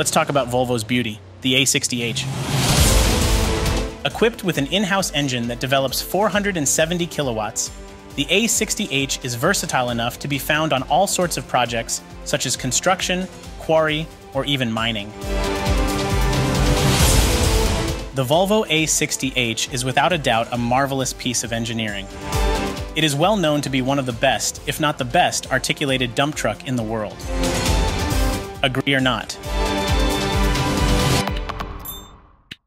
let's talk about Volvo's beauty, the A60H. Equipped with an in-house engine that develops 470 kilowatts, the A60H is versatile enough to be found on all sorts of projects, such as construction, quarry, or even mining. The Volvo A60H is without a doubt a marvelous piece of engineering. It is well known to be one of the best, if not the best, articulated dump truck in the world. Agree or not?